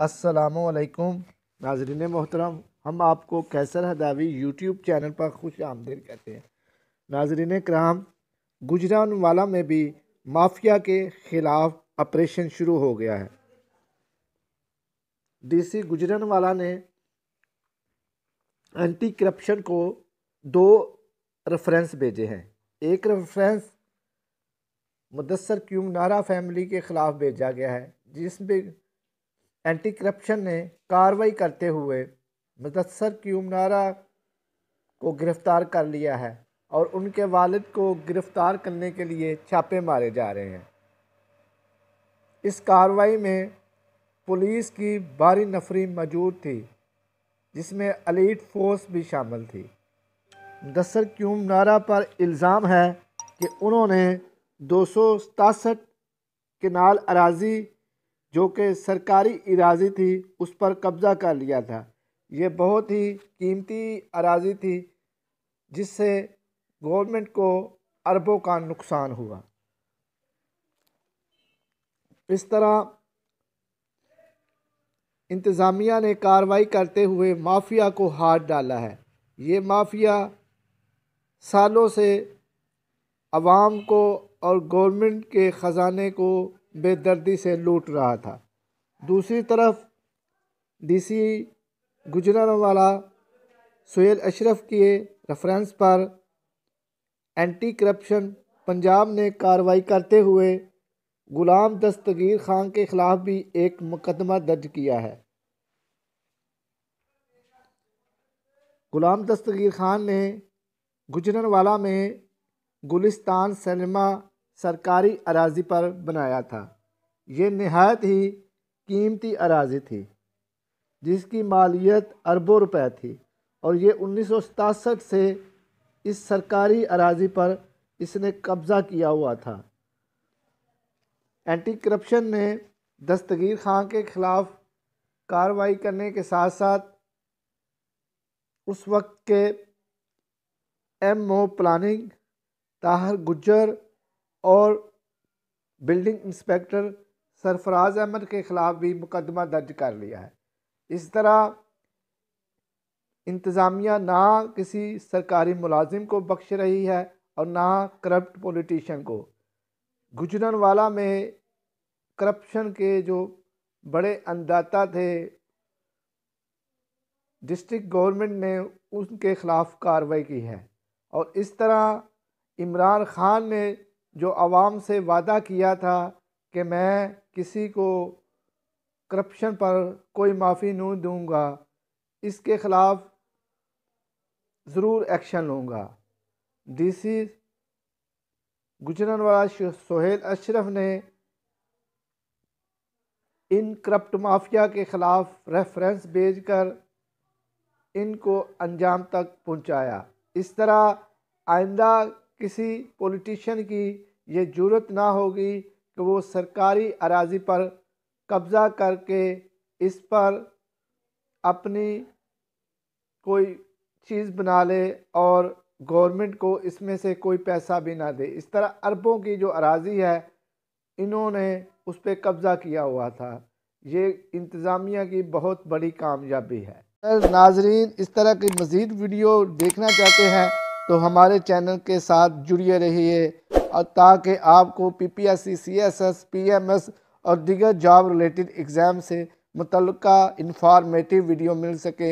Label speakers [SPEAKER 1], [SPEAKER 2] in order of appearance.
[SPEAKER 1] असलकुम नाजरीन मोहतरम, हम आपको कैसर हदावी यूट्यूब चैनल पर खुश आमदेद कहते हैं। नाजरीन कराम गुजरान वाला में भी माफिया के ख़िलाफ़ ऑपरेशन शुरू हो गया है। डीसी गुजरन वाला ने एंटी करप्शन को दो रेफरेंस भेजे हैं। एक रेफरेंस मुदसर क्यूम नारा फैमिली के ख़िलाफ़ भेजा गया है, जिसमें एंटी करप्शन ने कार्रवाई करते हुए मुदसर क्यूम नारा को गिरफ़्तार कर लिया है और उनके वालिद को गिरफ़्तार करने के लिए छापे मारे जा रहे हैं। इस कार्रवाई में पुलिस की भारी नफरी मौजूद थी, जिसमें अलीट फोर्स भी शामिल थी। मुदसर क्यूम नारा पर इल्ज़ाम है कि उन्होंने दो सौ सतासठ किनाल अराजी जो कि सरकारी इराजी थी, उस पर कब्ज़ा कर लिया था। ये बहुत ही कीमती अराजी थी, जिससे गवर्नमेंट को अरबों का नुकसान हुआ। इस तरह इंतज़ामिया ने कार्रवाई करते हुए माफिया को हाथ डाला है। ये माफिया सालों से आवाम को और गवर्नमेंट के ख़जाने को बेदर्दी से लूट रहा था। दूसरी तरफ़ डीसी गुजरावाला सोहेल अशरफ के रेफरेंस पर एंटी करप्शन पंजाब ने कार्रवाई करते हुए गुलाम दस्तगीर खान के ख़िलाफ़ भी एक मुकदमा दर्ज किया है। गुलाम दस्तगीर खान ने गुजरनवाला में गुलिस्तान सिनेमा सरकारी अराजी पर बनाया था। ये नहायत ही कीमती अराजी थी, जिसकी मालियत अरबों रुपए थी और ये उन्नीस से इस सरकारी अराजी पर इसने कब्ज़ा किया हुआ था। एंटी करप्शन ने दस्तगीर खान के ख़िलाफ़ कार्रवाई करने के साथ साथ उस वक्त के M O planning, Tahir Gujjar और बिल्डिंग इंस्पेक्टर सरफराज अहमद के ख़िलाफ़ भी मुकदमा दर्ज कर लिया है। इस तरह इंतज़ामिया ना किसी सरकारी मुलाजिम को बख्श रही है और ना करप्ट पॉलिटिशियन को। गुजरन वाला में करप्शन के जो बड़े अंदाता थे, डिस्ट्रिक्ट गवर्नमेंट ने उनके ख़िलाफ़ कार्रवाई की है। और इस तरह इमरान ख़ान ने जो आवाम से वादा किया था कि मैं किसी को करप्शन पर कोई माफ़ी नहीं दूँगा, इसके ख़िलाफ़ ज़रूर एक्शन लूँगा। डीसी गुजरनवाला सोहेल अशरफ ने इन करप्ट माफिया के ख़िलाफ़ रेफरेंस भेजकर इनको अंजाम तक पहुँचाया। इस तरह आइंदा किसी पॉलिटिशियन की ये ज़रूरत ना होगी कि वो सरकारी अराजी पर कब्ज़ा करके इस पर अपनी कोई चीज़ बना ले और गवर्नमेंट को इसमें से कोई पैसा भी ना दे। इस तरह अरबों की जो अराजी है, इन्होंने उस पर कब्ज़ा किया हुआ था। ये इंतज़ामिया की बहुत बड़ी कामयाबी है। नाजरीन, इस तरह की मज़ीद वीडियो देखना चाहते हैं तो हमारे चैनल के साथ जुड़िए रहिए और ताकि आपको P P S C C S S P M S और दीगर जॉब रिलेटेड एग्ज़ाम से मुतलका इंफॉर्मेटिव वीडियो मिल सके।